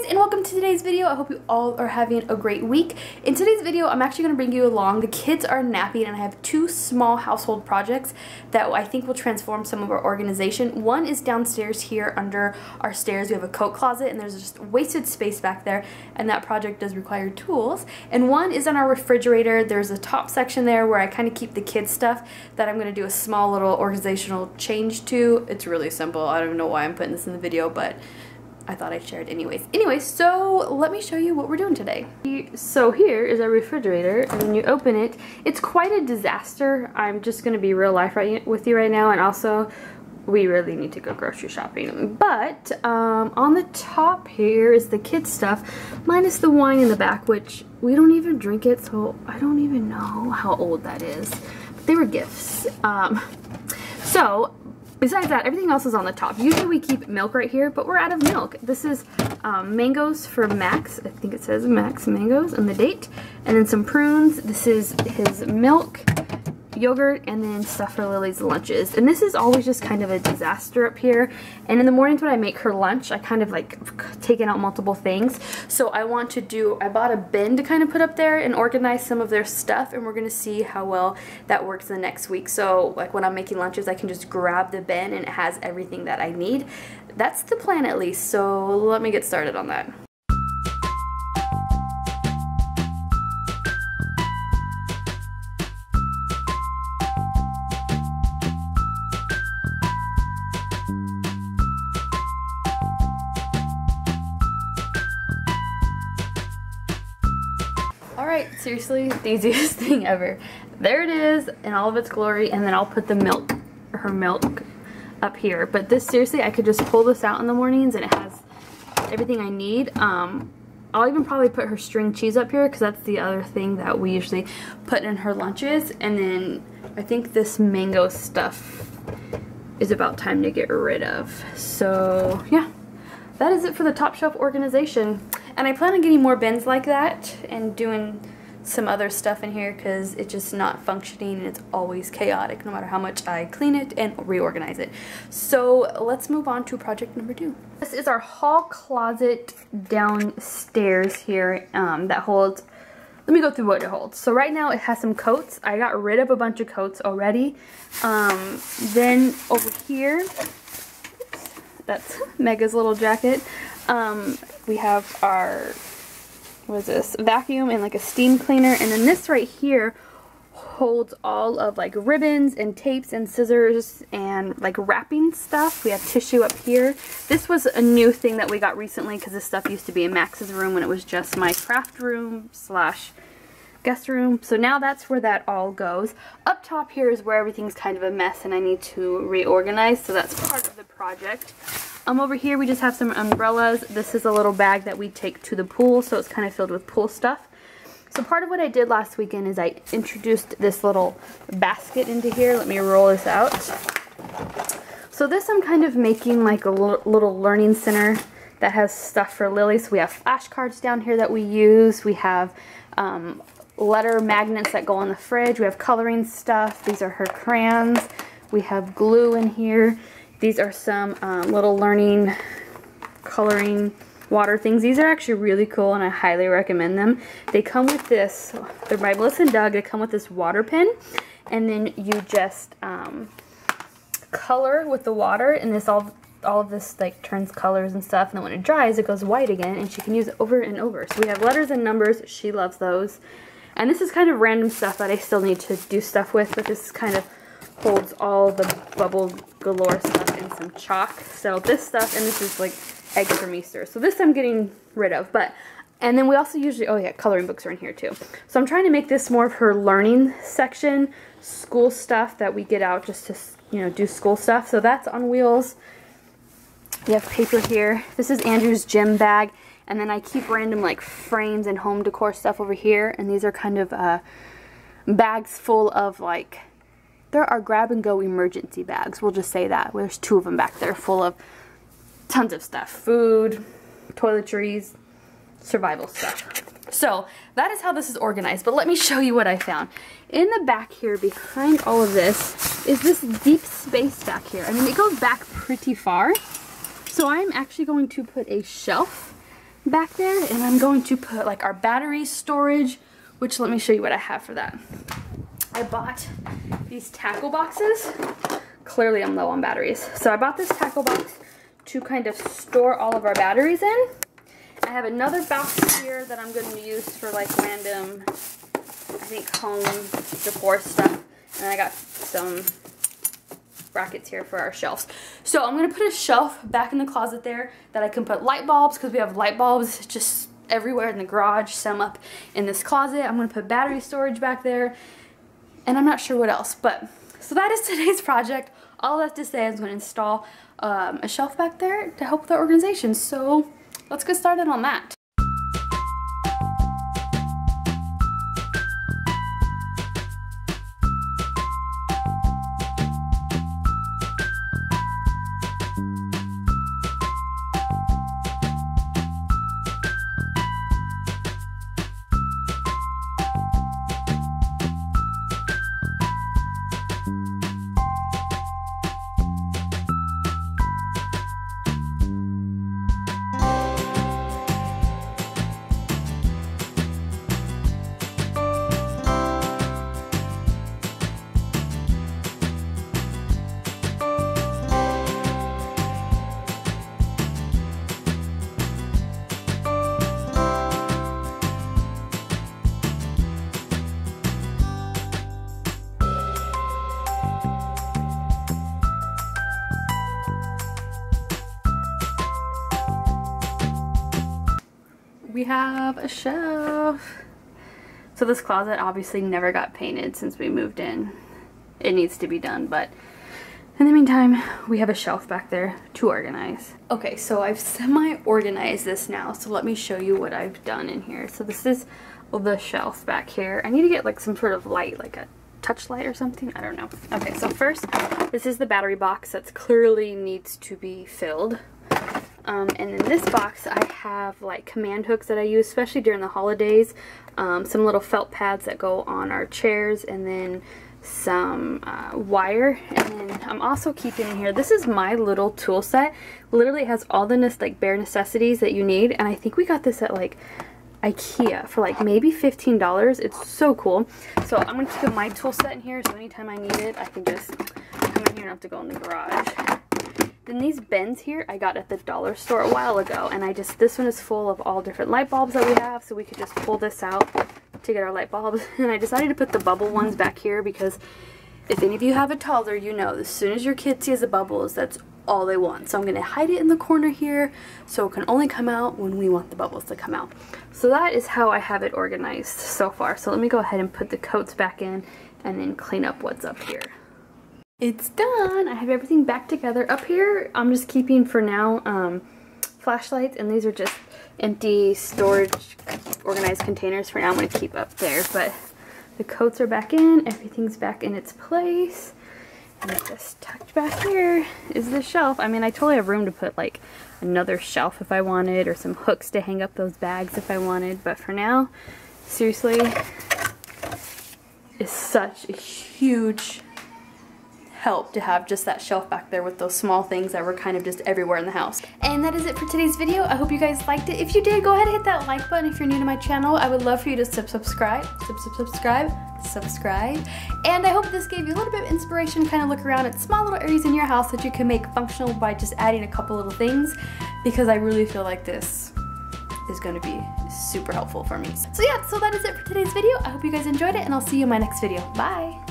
guys and welcome to today's video. I hope you all are having a great week. In today's video I'm actually going to bring you along. The kids are napping and I have two small household projects that I think will transform some of our organization. One is downstairs here under our stairs. We have a coat closet and there's just wasted space back there and that project does require tools. And one is on our refrigerator. There's a top section there where I kind of keep the kids stuff that I'm going to do a small little organizational change to. It's really simple. I don't know why I'm putting this in the video but I thought I'd share it anyways. Anyway, so let me show you what we're doing today. So here is our refrigerator, and when you open it, it's quite a disaster. I'm just going to be real life right with you right now, and also we really need to go grocery shopping. But um, on the top here is the kids stuff, minus the wine in the back, which we don't even drink it, so I don't even know how old that is. But they were gifts. Um, so Besides that, everything else is on the top. Usually we keep milk right here, but we're out of milk. This is um, mangoes for Max. I think it says Max mangoes and the date. And then some prunes. This is his milk yogurt and then stuff for Lily's lunches. And this is always just kind of a disaster up here. And in the mornings when I make her lunch, I kind of like taken out multiple things. So I want to do, I bought a bin to kind of put up there and organize some of their stuff and we're going to see how well that works the next week. So like when I'm making lunches, I can just grab the bin and it has everything that I need. That's the plan at least. So let me get started on that. Alright, seriously, the easiest thing ever. There it is in all of its glory, and then I'll put the milk, her milk, up here. But this, seriously, I could just pull this out in the mornings, and it has everything I need. Um, I'll even probably put her string cheese up here, because that's the other thing that we usually put in her lunches. And then I think this mango stuff is about time to get rid of. So, yeah. That is it for the top shelf organization. And I plan on getting more bins like that and doing some other stuff in here because it's just not functioning and it's always chaotic no matter how much I clean it and reorganize it. So let's move on to project number two. This is our hall closet downstairs here um, that holds, let me go through what it holds. So right now it has some coats. I got rid of a bunch of coats already. Um, then over here, that's Mega's little jacket. Um, we have our, what is this, vacuum and like a steam cleaner. And then this right here holds all of like ribbons and tapes and scissors and like wrapping stuff. We have tissue up here. This was a new thing that we got recently because this stuff used to be in Max's room when it was just my craft room slash guest room. So now that's where that all goes. Up top here is where everything's kind of a mess and I need to reorganize. So that's part of the project. Um, over here we just have some umbrellas. This is a little bag that we take to the pool, so it's kind of filled with pool stuff. So part of what I did last weekend is I introduced this little basket into here. Let me roll this out. So this I'm kind of making like a little learning center that has stuff for Lily. So we have flashcards down here that we use. We have um, letter magnets that go on the fridge. We have coloring stuff. These are her crayons. We have glue in here. These are some um, little learning coloring water things. These are actually really cool and I highly recommend them. They come with this, they're by Melissa and Doug, they come with this water pen and then you just um, color with the water and this all all of this like turns colors and stuff and then when it dries it goes white again and she can use it over and over. So we have letters and numbers, she loves those. And this is kind of random stuff that I still need to do stuff with, but this is kind of holds all the bubble galore stuff and some chalk. So this stuff, and this is like eggs from Easter. So this I'm getting rid of, but and then we also usually, oh yeah, coloring books are in here too. So I'm trying to make this more of her learning section, school stuff that we get out just to, you know, do school stuff. So that's on wheels. We have paper here. This is Andrew's gym bag. And then I keep random like frames and home decor stuff over here. And these are kind of uh, bags full of like there are grab and go emergency bags. We'll just say that. There's two of them back there full of tons of stuff. Food, toiletries, survival stuff. So that is how this is organized, but let me show you what I found. In the back here, behind all of this, is this deep space back here. I mean, it goes back pretty far. So I'm actually going to put a shelf back there and I'm going to put like our battery storage, which let me show you what I have for that. I bought these tackle boxes. Clearly I'm low on batteries. So I bought this tackle box to kind of store all of our batteries in. I have another box here that I'm going to use for like random, I think home decor stuff. And I got some brackets here for our shelves. So I'm going to put a shelf back in the closet there that I can put light bulbs because we have light bulbs just everywhere in the garage, some up in this closet. I'm going to put battery storage back there and I'm not sure what else. But so that is today's project. All have to say is I'm to install um, a shelf back there to help with organization. So let's get started on that. We have a shelf. So this closet obviously never got painted since we moved in. It needs to be done, but in the meantime, we have a shelf back there to organize. Okay, so I've semi-organized this now, so let me show you what I've done in here. So this is the shelf back here. I need to get like some sort of light, like a touch light or something. I don't know. Okay, so first, this is the battery box that clearly needs to be filled. Um, and in this box I have like command hooks that I use, especially during the holidays. Um, some little felt pads that go on our chairs and then some uh, wire. And I'm also keeping in here this is my little tool set. Literally has all the like bare necessities that you need. And I think we got this at like Ikea for like maybe $15 it's so cool. So I'm gonna keep my tool set in here so anytime I need it I can just come in here and have to go in the garage then these bins here I got at the dollar store a while ago and I just, this one is full of all different light bulbs that we have so we could just pull this out to get our light bulbs. And I decided to put the bubble ones back here because if any of you have a toddler, you know as soon as your kid sees the bubbles, that's all they want. So I'm going to hide it in the corner here so it can only come out when we want the bubbles to come out. So that is how I have it organized so far. So let me go ahead and put the coats back in and then clean up what's up here it's done. I have everything back together. Up here, I'm just keeping for now um, flashlights, and these are just empty storage organized containers for now. I'm going to keep up there, but the coats are back in. Everything's back in its place. And just tucked back here is the shelf. I mean, I totally have room to put like another shelf if I wanted, or some hooks to hang up those bags if I wanted, but for now, seriously, is such a huge help to have just that shelf back there with those small things that were kind of just everywhere in the house. And that is it for today's video. I hope you guys liked it. If you did, go ahead and hit that like button if you're new to my channel. I would love for you to sub subscribe, sub sub subscribe, subscribe. And I hope this gave you a little bit of inspiration, kind of look around at small little areas in your house that you can make functional by just adding a couple little things because I really feel like this is going to be super helpful for me. So yeah, so that is it for today's video. I hope you guys enjoyed it and I'll see you in my next video. Bye!